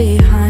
behind.